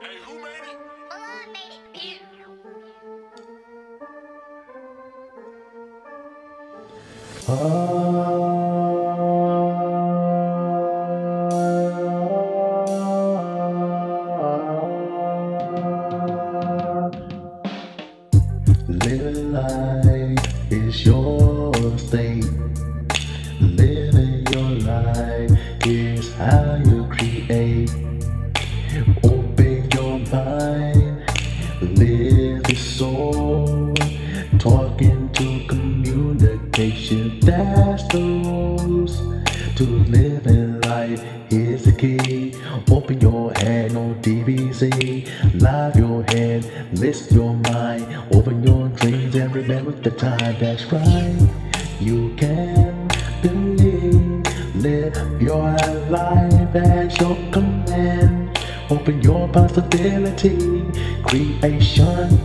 Hey, who made it? Malone made it. Living life is your state. Open your mind, live your soul. Talking to communication, that's the rules. To living life is the key. Open your hand on DBZ. Live your head, list your mind. Open your dreams and remember the time that's right. You can Open your possibility. Creation.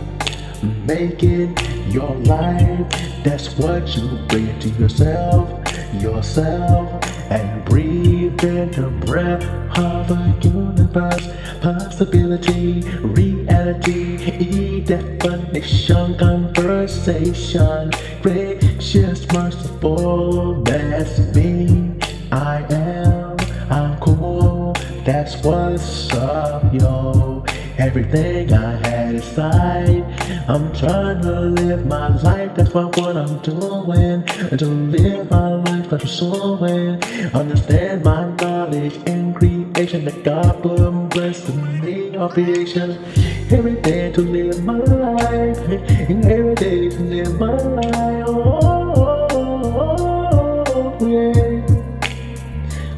Make it your life. That's what you bring to yourself, yourself, and breathe in the breath of the universe. Possibility, reality, e definition, conversation. Gracious, merciful, that's me. I am. That's what's up, yo. Everything I had inside, I'm trying to live my life. That's what, what I'm doing. And To live my life, I'm pursuing. Understand my knowledge and creation that God blessing me of creation. Every day to live my life, and every day to live my life. Oh, oh, oh, oh yeah.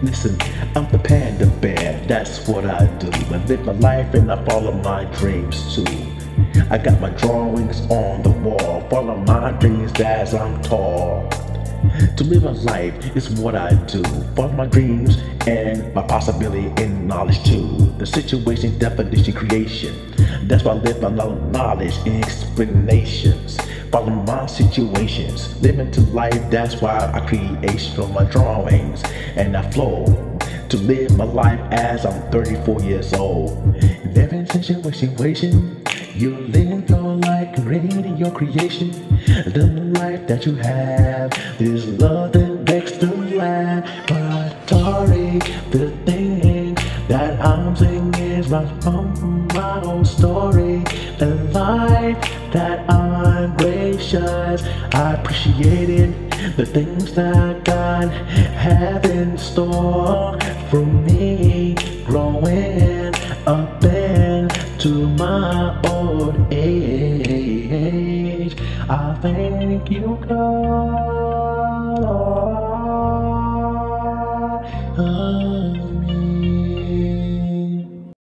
Listen, I'm the panda bear, that's what I do. I live my life and I follow my dreams too. I got my drawings on the wall, follow my dreams as I'm tall. To live a life is what I do. Follow my dreams and my possibility and knowledge too. The situation, definition, creation. That's why I live my knowledge and explanations. Follow my situations. Living to life, that's why I create from my drawings and I flow. To live my life as I'm 34 years old. Living situation, you live your life, creating your creation. The life that you have is love that makes the laugh. But sorry, the thing that I'm saying is my my own story. The life that I'm gracious, I appreciate it. The things that God have in store for me, growing up into my old age. I thank you, God.